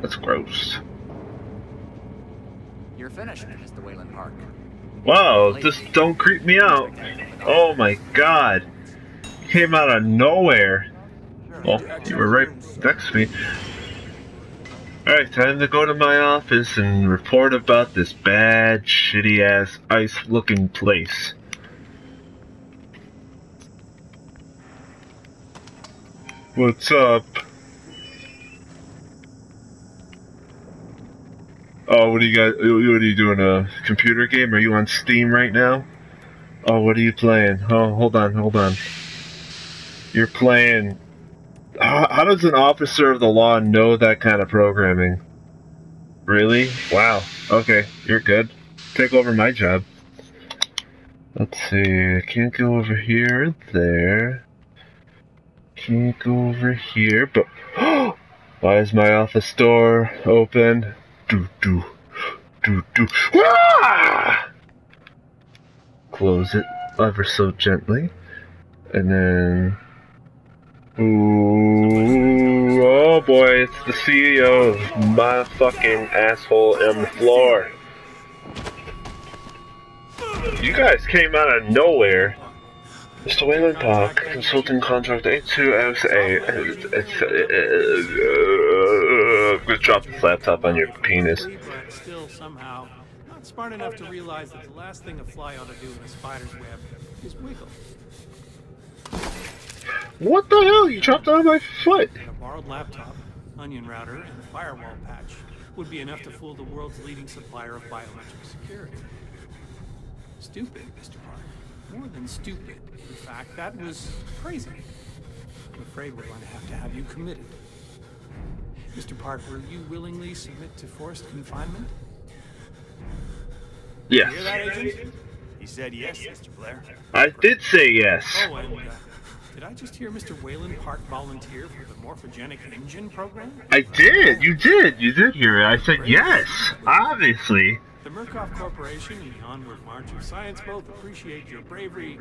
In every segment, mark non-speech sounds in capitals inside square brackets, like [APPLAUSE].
That's gross. You're finished, Mr. Waylon Park. Wow, just don't creep me out. Oh my god. Came out of nowhere. Well, you were right next to me. Alright, time to go to my office and report about this bad, shitty ass ice looking place. What's up? Oh, what are you guys? What are you doing? A computer game? Are you on Steam right now? Oh, what are you playing? Oh, hold on, hold on. You're playing. How, how does an officer of the law know that kind of programming? Really? Wow. Okay, you're good. Take over my job. Let's see. I can't go over here there. Can't go over here, but. [GASPS] Why is my office door open? Do do do do. Ah! Close it ever so gently, and then. Ooh, oh boy, it's the CEO of my fucking asshole the floor. You guys came out of nowhere. Mr. Waylon Park, consulting contract A2SA. It's, uh, uh, drop this laptop on your penis. Still, somehow, not smart enough to realize that the last thing a fly ought to do in a spider's web is wiggle. What the hell? You dropped on my foot. A borrowed laptop, onion router, and a firewall patch would be enough to fool the world's leading supplier of biometric security. Stupid, Mr. Park. More than stupid. In fact, that was crazy. I'm afraid we're going to have to have you committed. Mr. Park, will you willingly submit to forced confinement? Yes. Hear that, agent? He said yes, Mr. Blaire. I did say yes. Oh, and uh, did I just hear Mr. Waylon Park volunteer for the morphogenic engine program? I did. You did. You did hear it. I said yes. Obviously. The Murkoff Corporation and the Onward March of Science both appreciate your bravery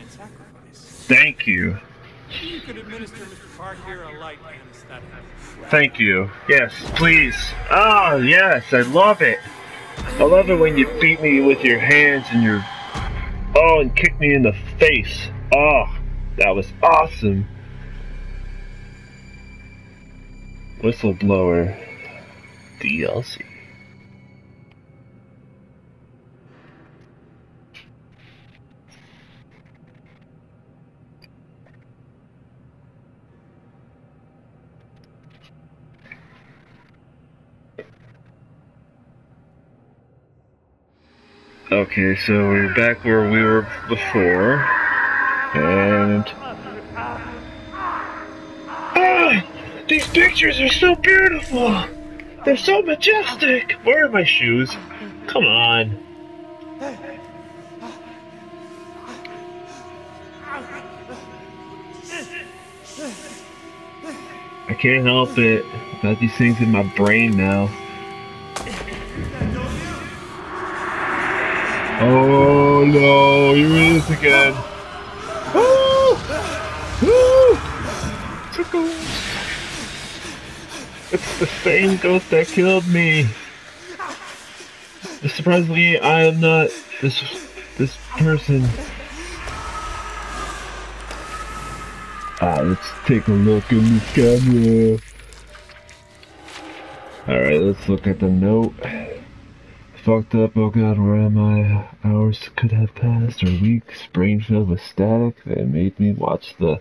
and sacrifice. Thank you. You could administer Mr. Park here a light anesthetic. Thank you. Yes, please. Oh, yes. I love it. I love it when you beat me with your hands and your. Oh, and kick me in the face. Oh, that was awesome. Whistleblower DLC. Okay, so we're back where we were before. And. Ah! These pictures are so beautiful! They're so majestic! Where are my shoes? Come on. I can't help it. I've got these things in my brain now. Oh no, here it is again. Woo! Woo! It's the same ghost that killed me. Surprisingly, I am not this this person. Ah, let's take a look in this camera. Alright, let's look at the note. Fucked up, oh god, where am I? Hours could have passed, or weeks, brain filled with static that made me watch the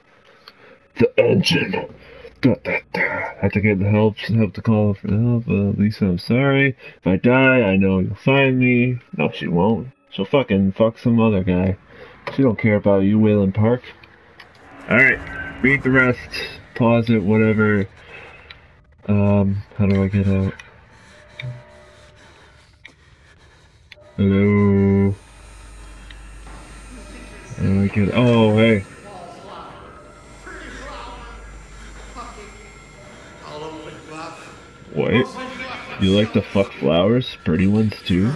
the engine. Da, da, da. Have to get the help, help to call for help. Uh, Lisa, I'm sorry. If I die, I know you'll find me. No, she won't. She'll fucking fuck some other guy. She don't care about you, Waylon Park. Alright, read the rest. Pause it, whatever. Um, how do I get out? Hello. Do I get? Oh, hey. What? You like to fuck flowers? Pretty ones too?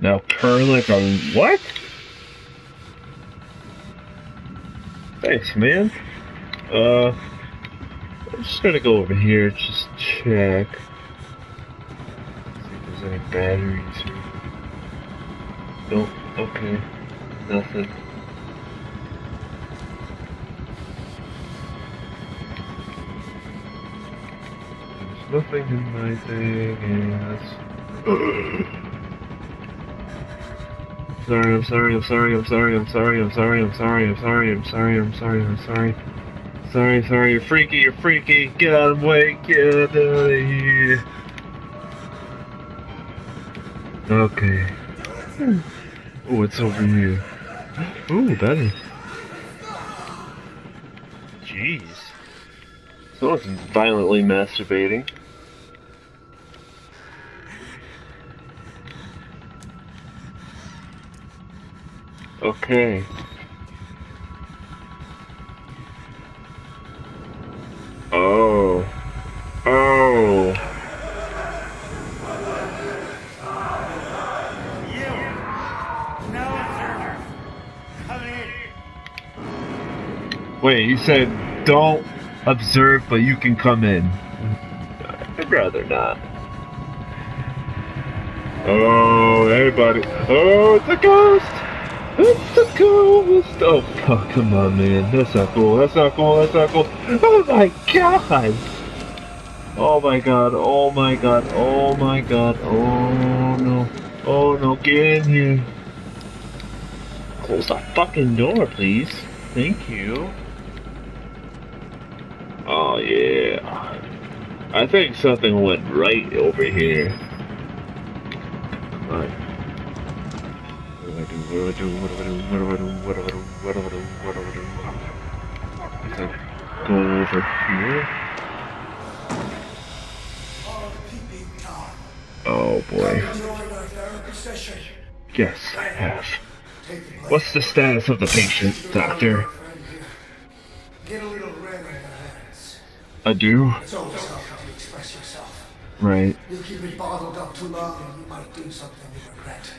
Now turn like a what? Thanks, man. Uh, I'm just gonna go over here, just check. Any batteries. Nope, okay. Nothing. There's nothing in my thing, yes. [COUGHS] sorry, I'm sorry, I'm sorry, I'm sorry, I'm sorry, I'm sorry, I'm sorry, I'm sorry, I'm sorry, I'm sorry, I'm sorry. Sorry, sorry, you're freaky, you're freaky. Get out of the way, get out of here. Okay. Oh, it's over here. Ooh, better. Jeez. Someone's violently masturbating. Okay. Wait, you said don't observe, but you can come in. I'd rather not. Oh, everybody. Oh, it's a ghost! It's a ghost! Oh, fuck, come on, man. That's not cool. That's not cool. That's not cool. Oh my god! Oh my god. Oh my god. Oh my god. Oh no. Oh no, get in here. Close that fucking door, please. Thank you. Yeah. I think something went right over here. Go over here. Oh boy. Yes, I have. What's the status of the patient, doctor? I do. It's always helpful to express yourself. Right. You keep it bottled up too long and you might do something you regret.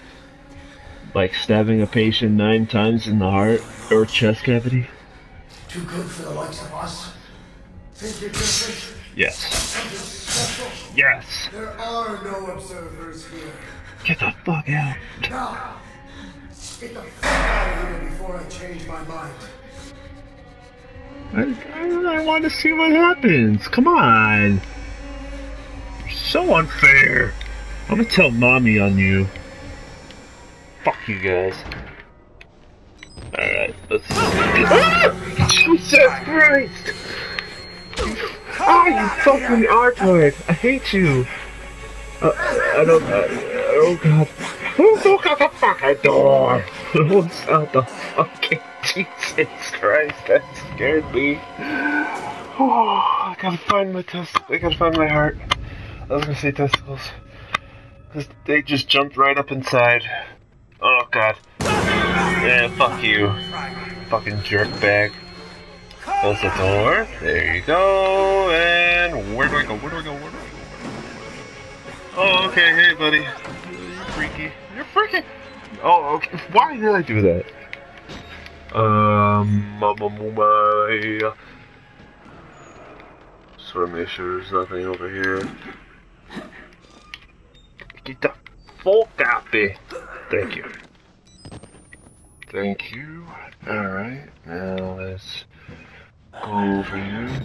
Like stabbing a patient nine times in the heart or chest cavity? Too good for the likes of us. Think you're different? Yes. Yes. There are no observers here. Get the fuck out. Now, get the fuck out of here before I change my mind. I, I, I want to see what happens. Come on. So unfair. I'm gonna tell mommy on you. Fuck you guys. Alright, let's. Ah! Jesus Christ! Ah, you fucking retard! I hate you! Uh, I don't. Uh, oh god. Oh, look at the fucking door! [LAUGHS] What's out the fucking. [LAUGHS] Jesus Christ, that scared me. Oh, [SIGHS] I gotta find my test. I gotta find my heart. I was gonna say testicles. Cause they just jumped right up inside. Oh god. Yeah, fuck you. Fucking jerk bag. Close the door. There you go. And where do I go? Where do I go? Where do I go? Oh, okay. Hey, buddy. You're freaky. You're freaky. Oh, okay. Why did I do that? Um, Mamma Mia. Just want to make sure there's nothing over here. Get the fuck out there. Thank you. Thank you. Alright, now let's go over here.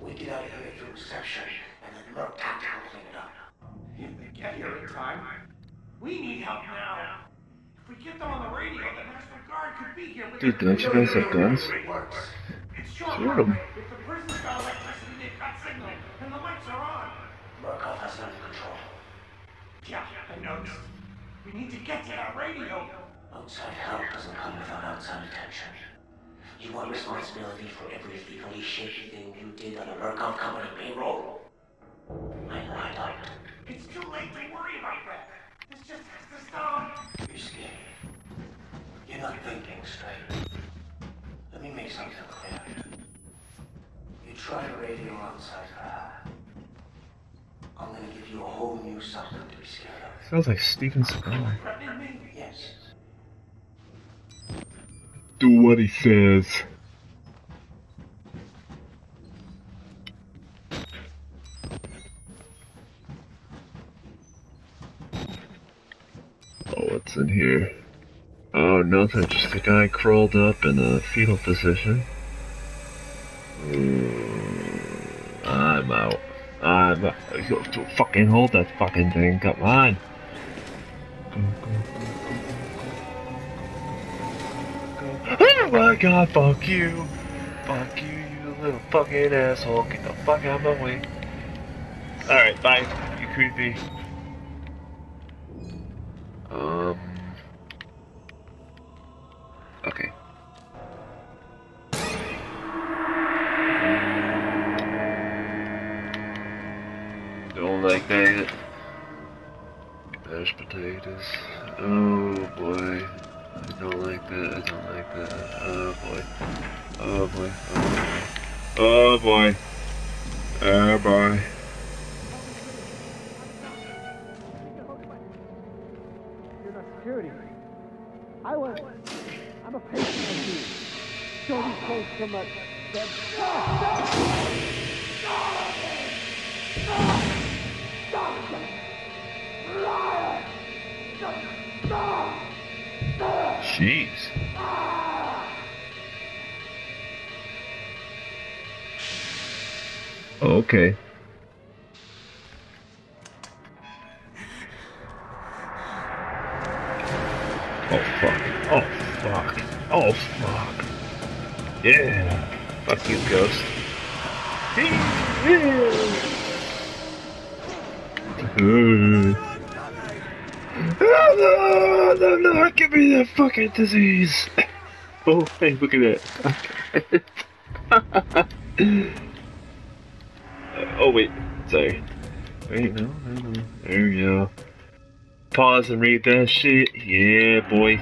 We get out of here through reception, and then Merc Town will clean it up. If they get here in time, we need help now. Dude, their- don't you guys have guns? It works. It's short Shoot run. 'em. If the prison's got electricity, they've got signal, and the lights are on. Murkoff has under control. Yeah, I noticed. We need to get to that radio. Outside help doesn't come without outside attention. You want responsibility for every legally shaky thing you did on the Murkoff Company payroll? I know I don't. It's too late to worry about that. This just has to stop. You're scared. You're not thinking straight. Let me make something clear. You try to radio outside help. I'm gonna give you a whole new something to be scared of. Sounds like Steven Seagal. Yes. Do what he says. In here. Oh, nothing. Just a guy crawled up in a fetal position. Mm, I'm out. I'm out. Fucking hold that fucking thing. Come on. Oh my god, fuck you. Fuck you, you little fucking asshole. Get the fuck out of my way. Alright, bye. You creepy. Um. Like that. Mashed potatoes. Oh boy. I don't like that. I don't like that. Oh boy. Oh boy. Oh boy. Oh boy. Oh boy. You're not security. I was. I'm a patient like you. Show these clothes from a Okay. Oh fuck. Oh fuck. Oh fuck. Yeah. Fuck you, ghost. no, no, no, no, give me that fucking disease. Oh, hey, look at that. [LAUGHS] oh, wait, sorry. Wait, no. There we go. Pause and read that shit. Yeah, boy.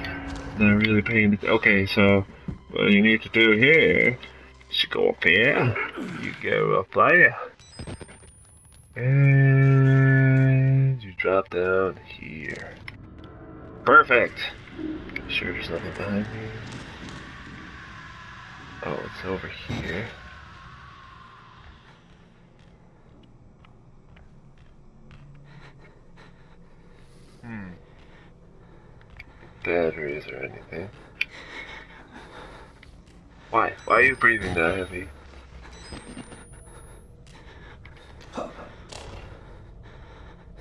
Not really paying. Okay, so what you need to do here is go up here. You go up there. And you drop down here. Perfect. Sure there's nothing behind me. Oh, it's over here. Hmm. Batteries or anything. Why? Why are you breathing that heavy?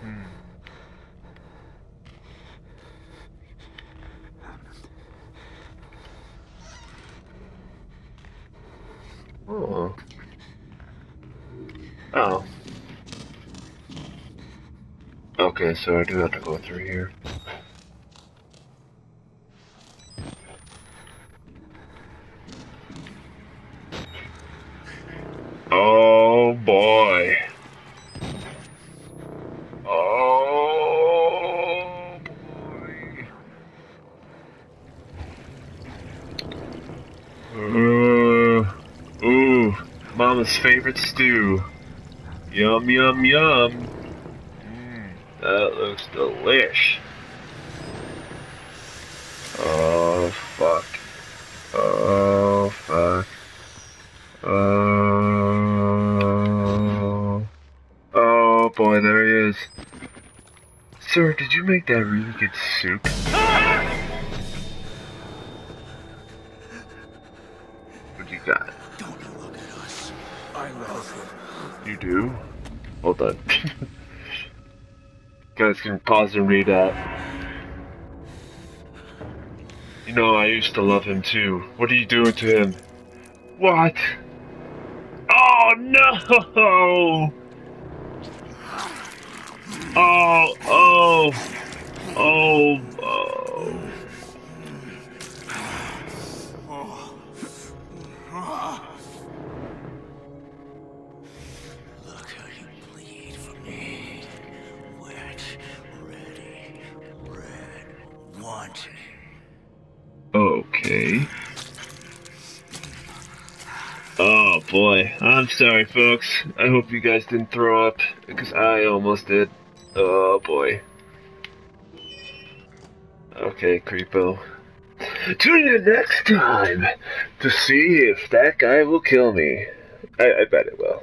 Hmm. Oh. Oh. Okay, so I do have to go through here. Oh boy. Oh boy. Uh, ooh, Mama's favorite stew. Yum, yum, yum. Looks delish. Oh, fuck. Oh, fuck. Oh. Oh, boy, there he is. Sir, did you make that really good soup? What you got? Don't look at us. I love You do? Hold on. [LAUGHS] Can pause and read that. You know, I used to love him too. What are you doing to him? What? Oh no! Oh, oh, oh, oh. Wanted. Okay. Oh boy, I'm sorry folks. I hope you guys didn't throw up, because I almost did. Oh boy. Okay, creepo. Tune in next time to see if that guy will kill me. I, I bet it will.